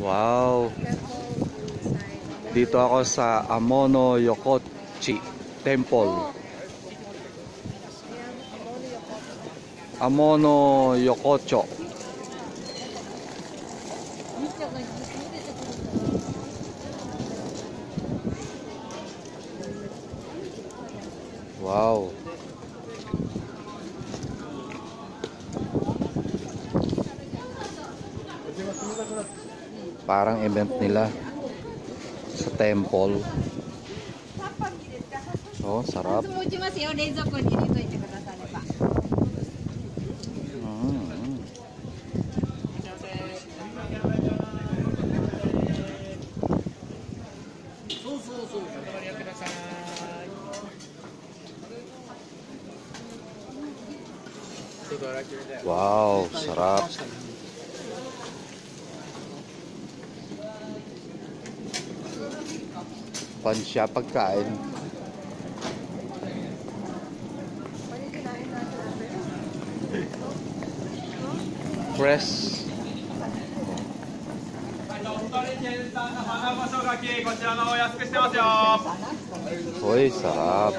Wow. Dito ako sa Amono Yokochi Temple. Amono Yokocho. Wow. parang event nila sa temple. Oh, sarap. Mm. Wow, sarap. Pansya pagkain. Press. 花場所がきこちらの方安くしてますよ Hoy, sarap.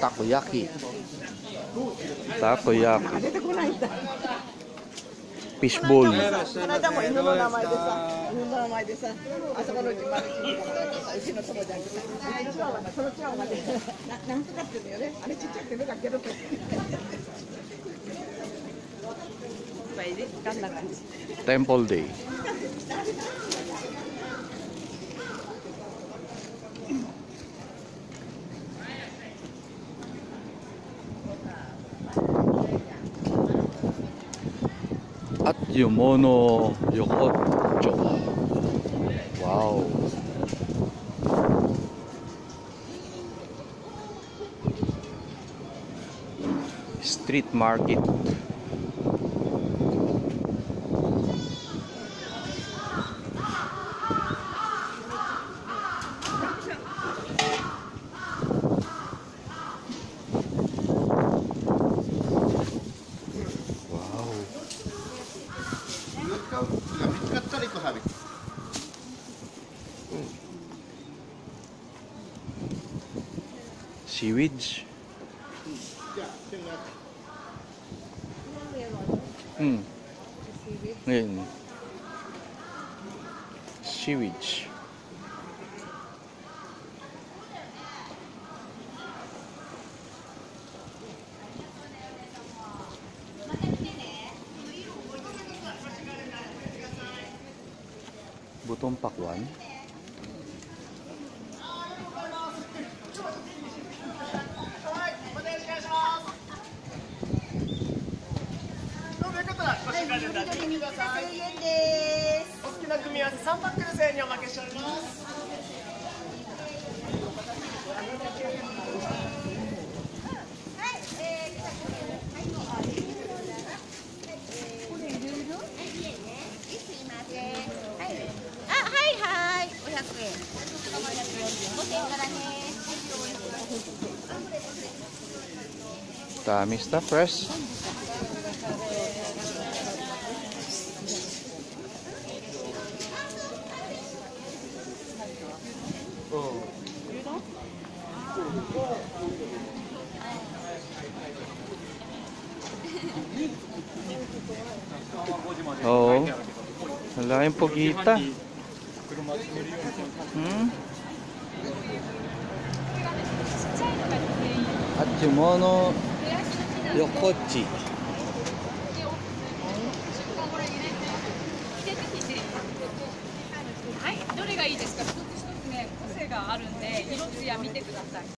Takoyaki. Takoyaki. Fishbowl. この間も犬の名前でさ、犬の名前でさ、あそこの自慢で聞いたから、う fishbowl. Temple Day. Yumono Yokocho. Wow. Street market. が見つかったら1個サービス Seaweeds. じゃあ天が Hmm. Ngayon. Seaweeds. お好きな組み合わせ3パック1000におまけしております。Dami stuff, fresh. Oh. You know? Oo. Oh, wala yung pugita. Hmm? At Yumono Yokochi. はい、どれがいいですか？一つ一つね個性があるんで色艶見てください